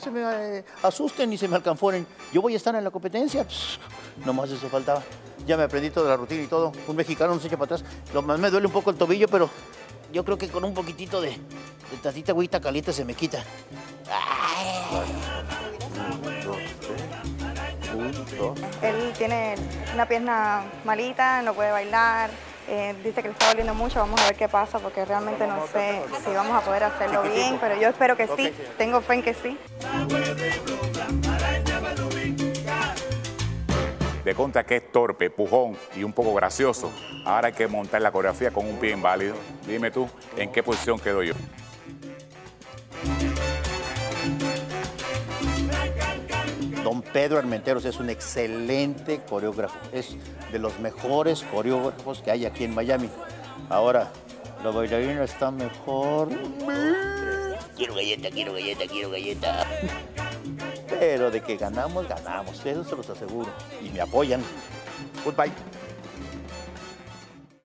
se me eh, asusten ni se me alcanforen. Yo voy a estar en la competencia. Pss, nomás eso faltaba. Ya me aprendí toda la rutina y todo. Un mexicano no se echa para atrás. Lo más me duele un poco el tobillo, pero yo creo que con un poquitito de, de tantita agüita caliente se me quita. Él tiene una pierna malita, no puede bailar. Eh, dice que le está doliendo mucho. Vamos a ver qué pasa porque realmente no sé si vamos a poder hacerlo bien, pero yo espero que sí. Tengo fe en que sí. De contra que es torpe, pujón y un poco gracioso. Ahora hay que montar la coreografía con un pie inválido. Dime tú, ¿en qué posición quedo yo? Don Pedro Armenteros es un excelente coreógrafo. Es de los mejores coreógrafos que hay aquí en Miami. Ahora, la bailarina está mejor. Quiero galleta, quiero galleta, quiero galleta. Pero de que ganamos, ganamos. Eso se los aseguro. Y me apoyan. Goodbye.